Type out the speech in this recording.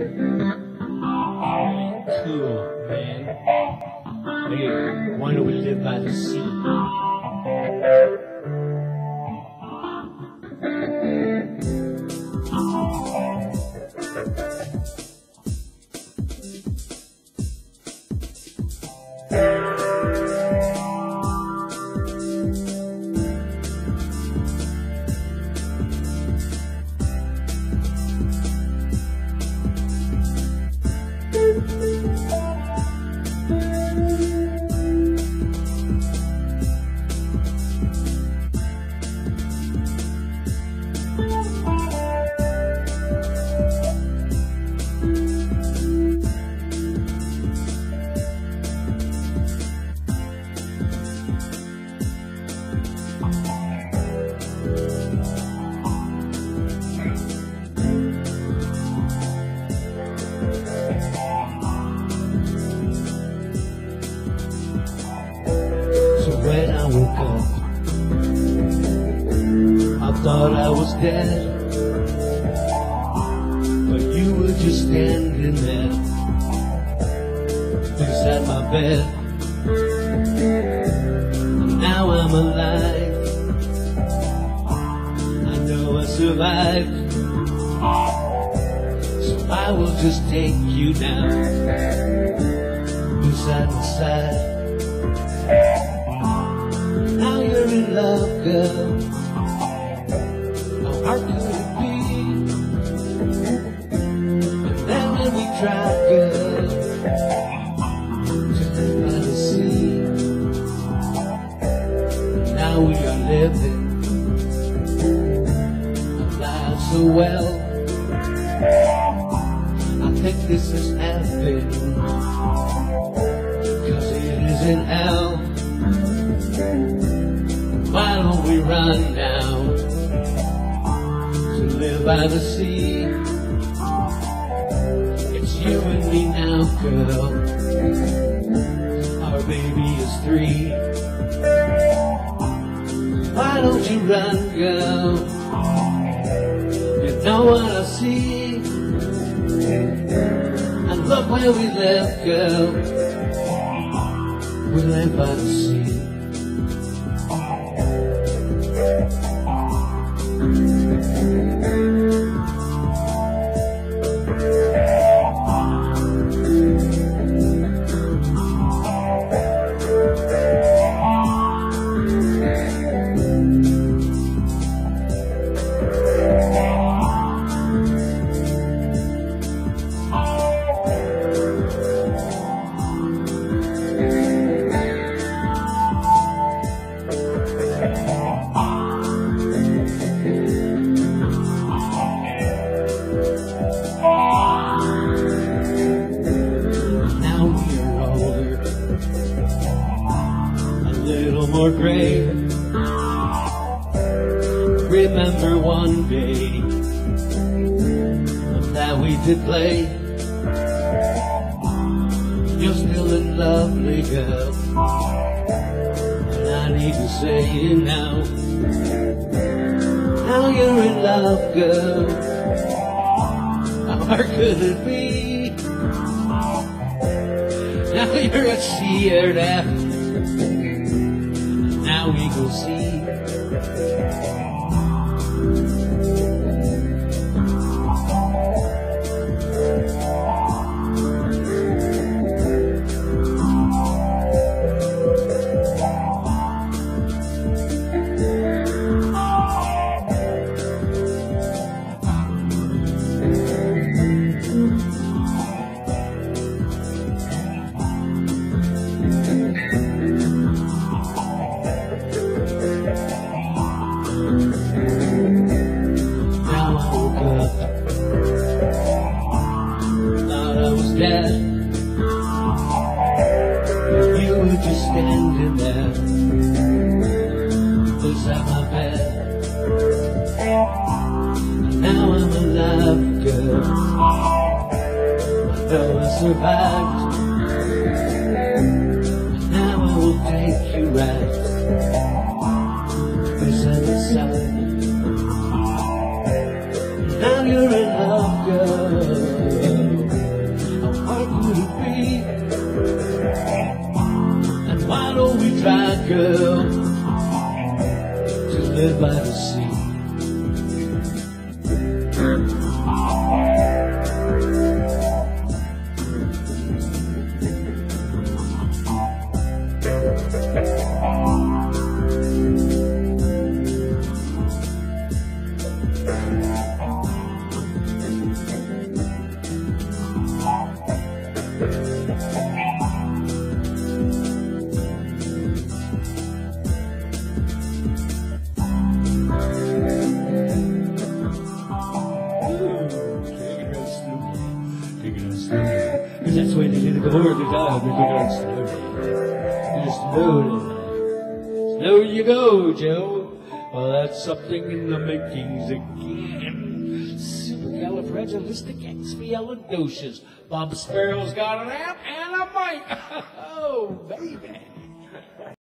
Cool, man. Hey, why don't we live by the sea? Thought I was dead. But you were just standing there beside my bed. And now I'm alive. I know I survived. So I will just take you down beside my side. Now you're in love, girl. Hard could be? And then when we tried, live by the sea. Now we are living lives so well. I think this is heaven, cause it is in hell. Why don't we run by the sea? It's you and me now, girl. Our baby is three. Why don't you run, girl? You know what I see. And look where we live, girl. We live by the sea. Gray. Remember one day that we did play. You're still a lovely girl, and I need to say it now. Now you're in love, girl. How hard could it be? Now you're a seer now. We go see. Were just standing there beside my bed. And now I'm alive, girl. Know I survived. And now I will take you right beside the side. Now you're live by the sea. Thank Because that's when you need to go over the dog. You take it real slowly. Just slowly. Slow you go, Joe. Well, that's something in the makings again. Supercalifragilisticexpialidocious. Bob Sparrow's got an amp and a mic. Oh,